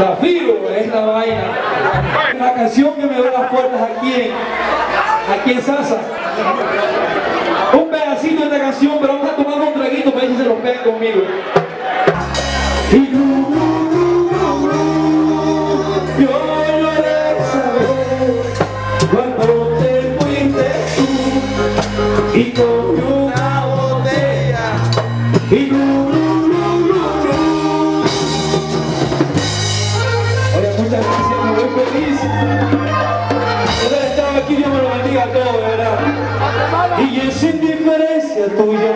Zafiro es la vaina. La canción que me abrió las puertas aquí en, aquí en Sasa. Un pedacito de esta canción, pero vamos a tomar un traguito para ver si se los pegan conmigo. Y con una botella estado aquí, Dios me lo bendiga a todos, de verdad. Y es indiferencia tuya,